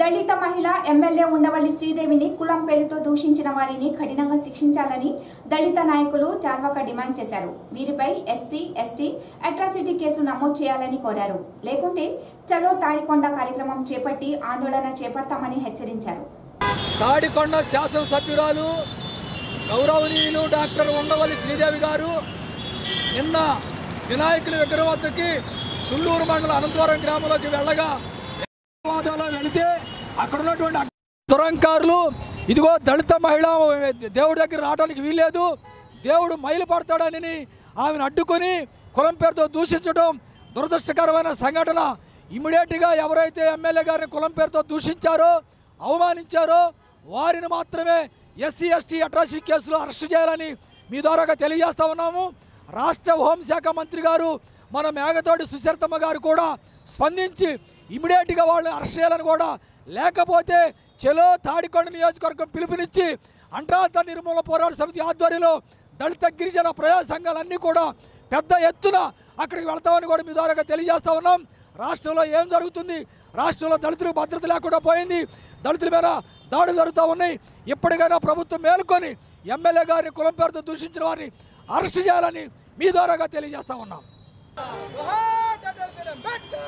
దళిత మహిళ ఎమ్మెల్యే ఉండవల్లి శ్రీదేవిని కులం పేరుతో దూషించిన వారిని కఠినంగా శిక్షించాలని దళిత నాయకులు చార్వాక డిమాండ్ చేశారు. వీరిపై ఎస్సీ ఎస్టీ అట్రాసిటీ కేసు నమోదు చేయాలని కోరారు. లేకుంటే చలో తాడికొండ కార్యక్రమం చేపట్టి ఆందోళన చేపడతామని హెచ్చరించారు. తాడికొండ శాసనసభ్యురాలు గౌరవనీయులు డాక్టర్ ఉండవల్లి శ్రీదేవి గారు నిన్న వినాయకుల విగ్రహం వద్దకి తుళ్ళూరు మండలం అనంతవరం గ్రామంలోకి వెళ్ళగా వాదాలో వెళితే అక్కడ ఉన్నటువంటి దురంకారులు ఇదిగో దళిత మహిళ దేవుడి దగ్గర రావడానికి వీల్లేదు. దేవుడు మైలు పడతాడని ఆమెను అడ్డుకొని కులం పేరుతో దూషించడం దురదృష్టకరమైన సంఘటన. ఇమీడియట్గా ఎవరైతే ఎమ్మెల్యే గారిని కులం పేరుతో దూషించారో అవమానించారో వారిని మాత్రమే ఎస్సీ ఎస్టీ అట్రాసిటీ కేసులో అరెస్ట్ చేయాలని మీ ద్వారాగా తెలియజేస్తా ఉన్నాము. రాష్ట్ర హోంశాఖ మంత్రి గారు మన మేఘతోటి సుచరితమ్మ గారు కూడా స్పందించి ఇమీడియట్గా వాళ్ళని అరెస్ట్ చేయాలని కూడా లేకపోతే చెలో తాడికొండ నియోజకవర్గం పిలుపునిచ్చి అంటరాత నిర్మూలన పోరాట సమితి ఆధ్వర్యంలో దళిత గిరిజన ప్రజా సంఘాలన్నీ కూడా పెద్ద ఎత్తున అక్కడికి వెళ్తామని కూడా మీ ద్వారా తెలియజేస్తా ఉన్నాం. రాష్ట్రంలో ఏం జరుగుతుంది? రాష్ట్రంలో దళితులకు భద్రత లేకుండా పోయింది. దళితుల మీద దాడులు జరుగుతూ ఉన్నాయి. ఇప్పటికైనా ప్రభుత్వం మేలుకొని ఎమ్మెల్యే గారిని కులం పేరుతో దూషించిన వారిని అరెస్ట్ చేయాలని మీ ద్వారాగా తెలియజేస్తా ఉన్నాం. అరెస్టు